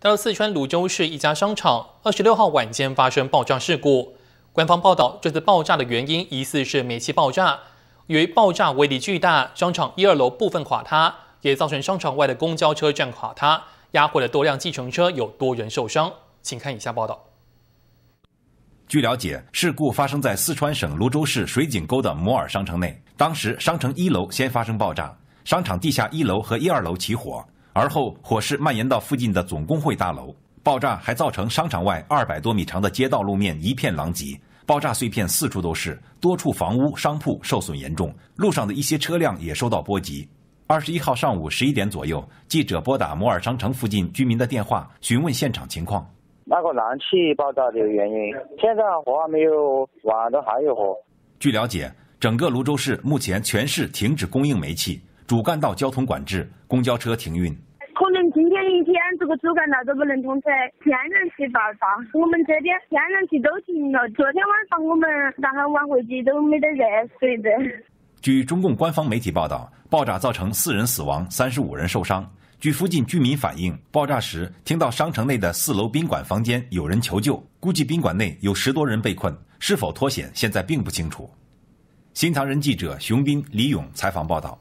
到四川泸州市一家商场，二十六号晚间发生爆炸事故。官方报道，这次爆炸的原因疑似是煤气爆炸。由于爆炸威力巨大，商场一二楼部分垮塌，也造成商场外的公交车站垮塌，压毁了多辆计程车，有多人受伤。请看以下报道。据了解，事故发生在四川省泸州市水井沟的摩尔商城内。当时，商城一楼先发生爆炸，商场地下一楼和一二楼起火。而后火势蔓延到附近的总工会大楼，爆炸还造成商场外二百多米长的街道路面一片狼藉，爆炸碎片四处都是，多处房屋商铺受损严重，路上的一些车辆也受到波及。二十一号上午十一点左右，记者拨打摩尔商城附近居民的电话，询问现场情况。那个燃气爆炸的原因，现在火还没有晚上还有火。据了解，整个泸州市目前全市停止供应煤气。主干道交通管制，公交车停运。可能今天一天这个主干道都不能通车，天然气爆炸，我们这边天然气都停了。昨天晚上我们然后晚回去都没得热水的。据中共官方媒体报道，爆炸造成四人死亡，三十五人受伤。据附近居民反映，爆炸时听到商城内的四楼宾馆房间有人求救，估计宾馆内有十多人被困，是否脱险现在并不清楚。新唐人记者熊斌、李勇采访报道。